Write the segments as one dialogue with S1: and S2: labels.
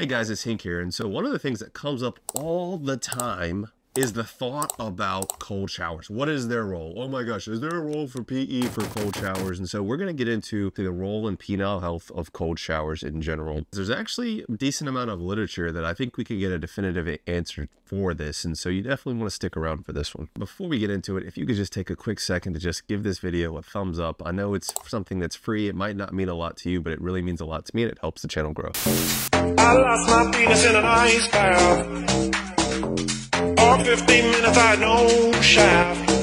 S1: Hey guys, it's Hink here. And so one of the things that comes up all the time is the thought about cold showers. What is their role? Oh my gosh, is there a role for PE for cold showers? And so we're going to get into the role in penile health of cold showers in general. There's actually a decent amount of literature that I think we can get a definitive answer for this. And so you definitely want to stick around for this one. Before we get into it, if you could just take a quick second to just give this video a thumbs up. I know it's something that's free. It might not mean a lot to you, but it really means a lot to me and it helps the channel grow. 15 minutes I no shaft.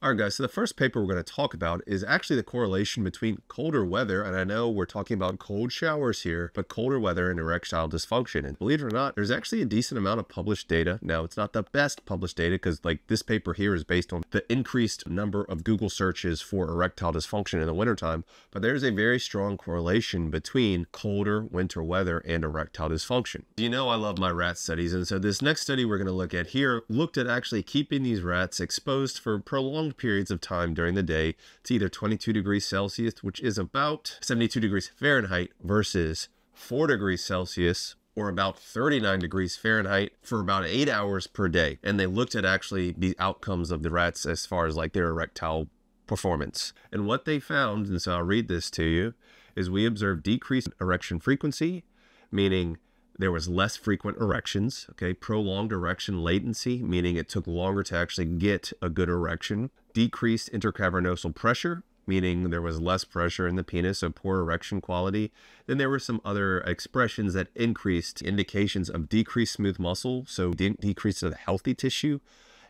S1: All right, guys, so the first paper we're going to talk about is actually the correlation between colder weather, and I know we're talking about cold showers here, but colder weather and erectile dysfunction. And believe it or not, there's actually a decent amount of published data. Now, it's not the best published data because like this paper here is based on the increased number of Google searches for erectile dysfunction in the wintertime, but there's a very strong correlation between colder winter weather and erectile dysfunction. You know I love my rat studies, and so this next study we're going to look at here looked at actually keeping these rats exposed for prolonged periods of time during the day to either 22 degrees Celsius, which is about 72 degrees Fahrenheit, versus 4 degrees Celsius, or about 39 degrees Fahrenheit for about eight hours per day. And they looked at actually the outcomes of the rats as far as like their erectile performance. And what they found, and so I'll read this to you, is we observed decreased erection frequency, meaning there was less frequent erections, okay? Prolonged erection latency, meaning it took longer to actually get a good erection. Decreased intracavernosal pressure, meaning there was less pressure in the penis, so poor erection quality. Then there were some other expressions that increased indications of decreased smooth muscle, so de decrease of healthy tissue,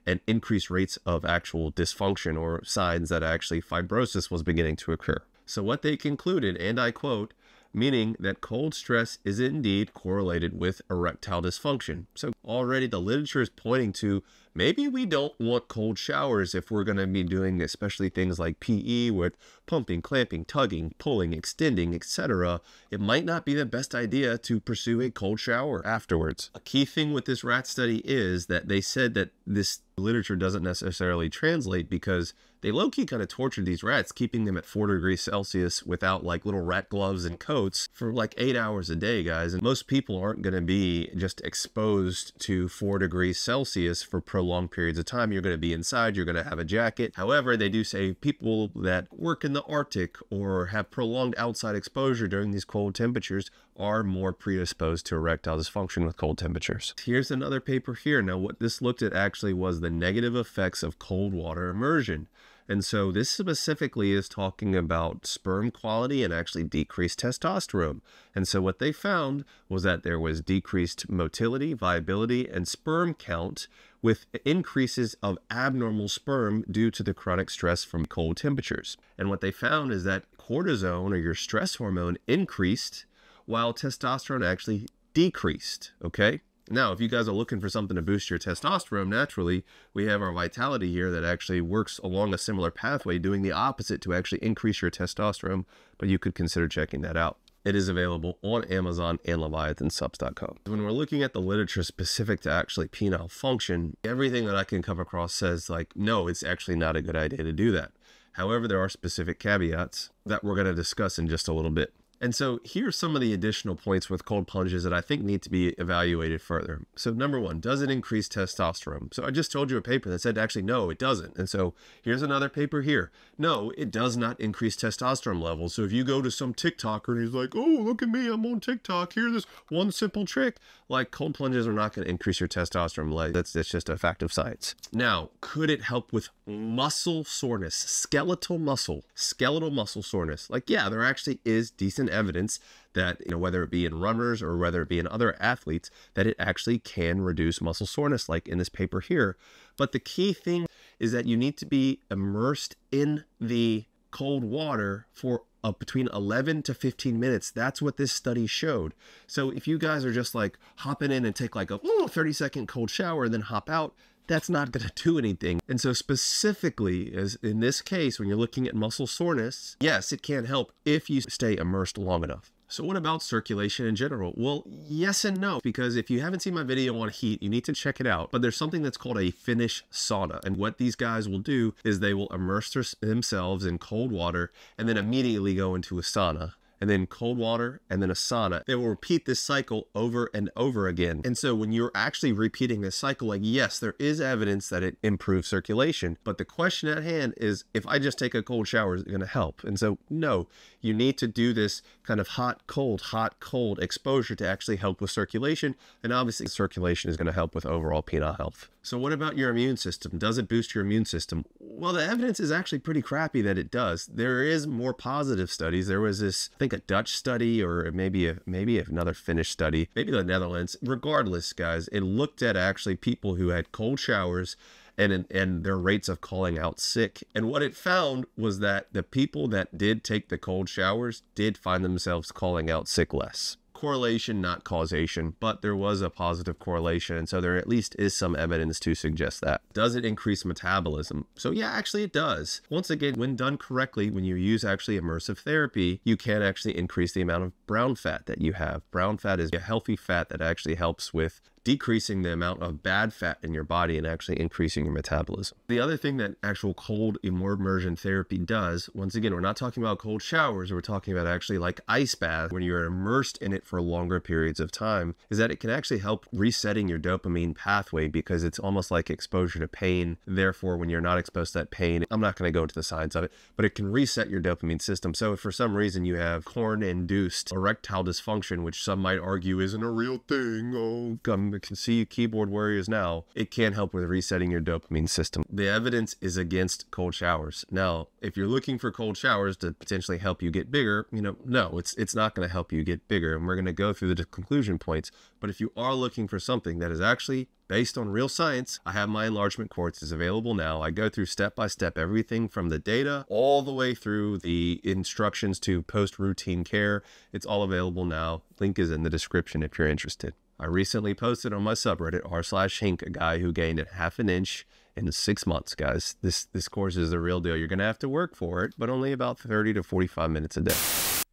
S1: and increased rates of actual dysfunction or signs that actually fibrosis was beginning to occur. So what they concluded, and I quote, meaning that cold stress is indeed correlated with erectile dysfunction. So already the literature is pointing to maybe we don't want cold showers if we're going to be doing especially things like PE with pumping, clamping, tugging, pulling, extending, etc. It might not be the best idea to pursue a cold shower afterwards. A key thing with this rat study is that they said that this literature doesn't necessarily translate because they low-key kind of tortured these rats, keeping them at 4 degrees Celsius without like little rat gloves and coats for like 8 hours a day, guys. And most people aren't going to be just exposed to 4 degrees Celsius for prolonged periods of time. You're going to be inside, you're going to have a jacket. However, they do say people that work in the Arctic or have prolonged outside exposure during these cold temperatures are more predisposed to erectile dysfunction with cold temperatures. Here's another paper here. Now, what this looked at actually was the negative effects of cold water immersion. And so this specifically is talking about sperm quality and actually decreased testosterone. And so what they found was that there was decreased motility, viability, and sperm count with increases of abnormal sperm due to the chronic stress from cold temperatures. And what they found is that cortisone or your stress hormone increased while testosterone actually decreased, okay? Now, if you guys are looking for something to boost your testosterone, naturally, we have our vitality here that actually works along a similar pathway, doing the opposite to actually increase your testosterone, but you could consider checking that out. It is available on Amazon and LeviathanSupps.com. When we're looking at the literature specific to actually penile function, everything that I can come across says like, no, it's actually not a good idea to do that. However, there are specific caveats that we're going to discuss in just a little bit. And so here's some of the additional points with cold plunges that I think need to be evaluated further. So number one, does it increase testosterone? So I just told you a paper that said actually no, it doesn't. And so here's another paper here. No, it does not increase testosterone levels. So if you go to some TikToker and he's like, oh, look at me, I'm on TikTok. Here's this one simple trick. Like cold plunges are not going to increase your testosterone. That's, that's just a fact of science. Now, could it help with muscle soreness, skeletal muscle, skeletal muscle soreness? Like, yeah, there actually is decent evidence that, you know, whether it be in runners or whether it be in other athletes, that it actually can reduce muscle soreness, like in this paper here. But the key thing is that you need to be immersed in the cold water for between 11 to 15 minutes. That's what this study showed. So if you guys are just like hopping in and take like a 30 second cold shower and then hop out, that's not going to do anything. And so specifically, as in this case, when you're looking at muscle soreness, yes, it can help if you stay immersed long enough. So what about circulation in general? Well, yes and no, because if you haven't seen my video on heat, you need to check it out. But there's something that's called a Finnish sauna. And what these guys will do is they will immerse themselves in cold water and then immediately go into a sauna and then cold water, and then a sauna. They will repeat this cycle over and over again. And so when you're actually repeating this cycle, like, yes, there is evidence that it improves circulation. But the question at hand is if I just take a cold shower, is it going to help? And so, no, you need to do this kind of hot, cold, hot, cold exposure to actually help with circulation. And obviously, circulation is going to help with overall penile health. So, what about your immune system? Does it boost your immune system? Well, the evidence is actually pretty crappy that it does. There is more positive studies. There was this, I think, a Dutch study or maybe a, maybe another Finnish study, maybe the Netherlands. Regardless, guys, it looked at actually people who had cold showers and and their rates of calling out sick. And what it found was that the people that did take the cold showers did find themselves calling out sick less correlation, not causation, but there was a positive correlation. And so there at least is some evidence to suggest that. Does it increase metabolism? So, yeah, actually, it does. Once again, when done correctly, when you use actually immersive therapy, you can actually increase the amount of brown fat that you have. Brown fat is a healthy fat that actually helps with decreasing the amount of bad fat in your body and actually increasing your metabolism. The other thing that actual cold immersion therapy does, once again, we're not talking about cold showers, we're talking about actually like ice baths when you're immersed in it for longer periods of time, is that it can actually help resetting your dopamine pathway because it's almost like exposure to pain. Therefore, when you're not exposed to that pain, I'm not going to go into the science of it, but it can reset your dopamine system. So if for some reason you have corn induced erectile dysfunction, which some might argue isn't a real thing, oh, come can see you keyboard warriors now, it can help with resetting your dopamine system. The evidence is against cold showers. Now, if you're looking for cold showers to potentially help you get bigger, you know, no, it's it's not going to help you get bigger. And we're going to go through the conclusion points. But if you are looking for something that is actually based on real science, I have my enlargement course is available now. I go through step by step everything from the data all the way through the instructions to post routine care. It's all available now. Link is in the description if you're interested. I recently posted on my subreddit r slash Hink a guy who gained a half an inch in six months, guys. This this course is the real deal. You're gonna have to work for it, but only about 30 to 45 minutes a day.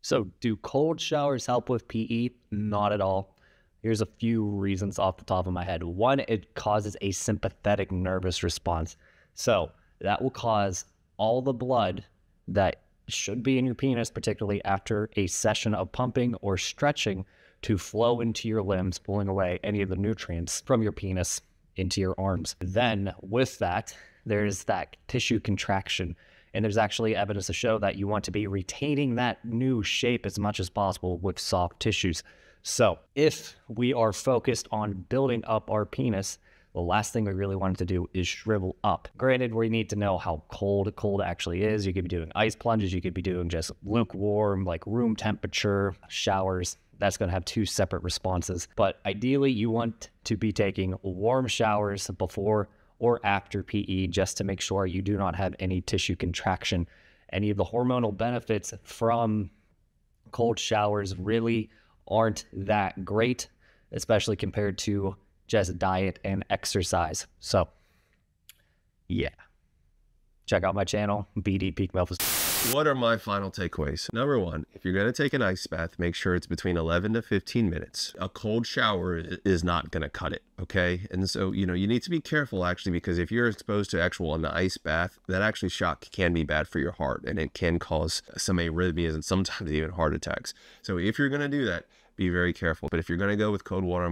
S2: So, do cold showers help with PE? Not at all. Here's a few reasons off the top of my head. One, it causes a sympathetic nervous response. So, that will cause all the blood that should be in your penis, particularly after a session of pumping or stretching, to flow into your limbs, pulling away any of the nutrients from your penis into your arms. Then, with that, there's that tissue contraction. And there's actually evidence to show that you want to be retaining that new shape as much as possible with soft tissues. So, if we are focused on building up our penis, the last thing we really wanted to do is shrivel up. Granted, we need to know how cold cold actually is. You could be doing ice plunges, you could be doing just lukewarm, like room temperature showers that's going to have two separate responses. But ideally, you want to be taking warm showers before or after PE just to make sure you do not have any tissue contraction. Any of the hormonal benefits from cold showers really aren't that great, especially compared to just diet and exercise. So, yeah. Check out my channel, BD Peak Memphis.
S1: What are my final takeaways? Number one, if you're going to take an ice bath, make sure it's between 11 to 15 minutes. A cold shower is not going to cut it, okay? And so, you know, you need to be careful actually because if you're exposed to actual an ice bath, that actually shock can be bad for your heart and it can cause some arrhythmias and sometimes even heart attacks. So if you're going to do that, be very careful. But if you're going to go with cold water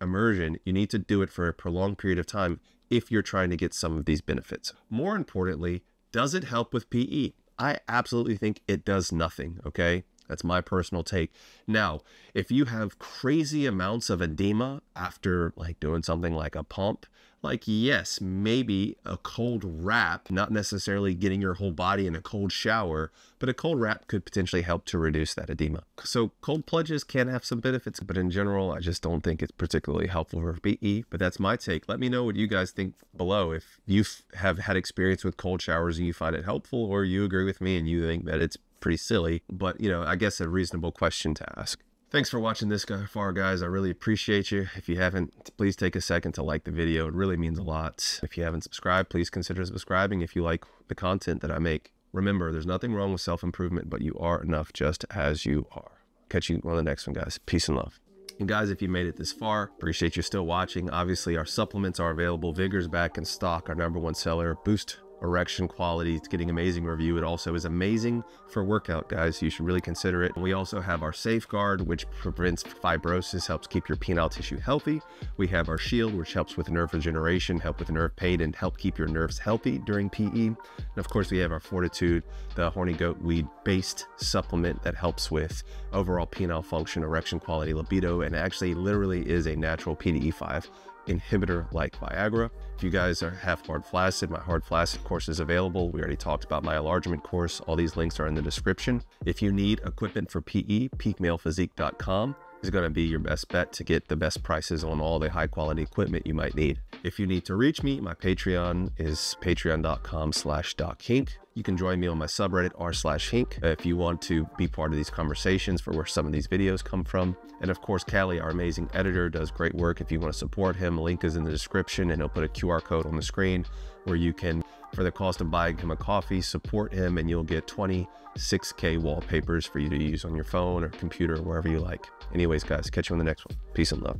S1: immersion, you need to do it for a prolonged period of time if you're trying to get some of these benefits. More importantly, does it help with PE? I absolutely think it does nothing. Okay. That's my personal take. Now, if you have crazy amounts of edema after like doing something like a pump, like, yes, maybe a cold wrap, not necessarily getting your whole body in a cold shower, but a cold wrap could potentially help to reduce that edema. So, cold plunges can have some benefits, but in general, I just don't think it's particularly helpful for PE. But that's my take. Let me know what you guys think below. If you have had experience with cold showers and you find it helpful, or you agree with me and you think that it's pretty silly, but you know, I guess a reasonable question to ask. Thanks for watching this far, guys. I really appreciate you. If you haven't, please take a second to like the video. It really means a lot. If you haven't subscribed, please consider subscribing if you like the content that I make. Remember, there's nothing wrong with self-improvement, but you are enough just as you are. Catch you on the next one, guys. Peace and love. And guys, if you made it this far, appreciate you still watching. Obviously, our supplements are available. Vigor's back in stock, our number one seller. Boost erection quality. It's getting amazing review. It also is amazing for workout, guys. You should really consider it. We also have our Safeguard, which prevents fibrosis, helps keep your penile tissue healthy. We have our Shield, which helps with nerve regeneration, help with nerve pain, and help keep your nerves healthy during PE. And of course, we have our Fortitude, the horny goat weed based supplement that helps with overall penile function, erection quality, libido, and actually literally is a natural PDE5 inhibitor like Viagra. If you guys are have hard flaccid, my hard flaccid course is available. We already talked about my enlargement course. All these links are in the description. If you need equipment for PE, peakmalephysique.com is going to be your best bet to get the best prices on all the high quality equipment you might need. If you need to reach me, my Patreon is patreon.com slash dochink. You can join me on my subreddit r slash hink if you want to be part of these conversations for where some of these videos come from. And of course, Kalee, our amazing editor, does great work. If you want to support him, link is in the description and he'll put a QR code on the screen where you can, for the cost of buying him a coffee, support him and you'll get 26K wallpapers for you to use on your phone or computer or wherever you like. Anyways, guys, catch you on the next one. Peace and love.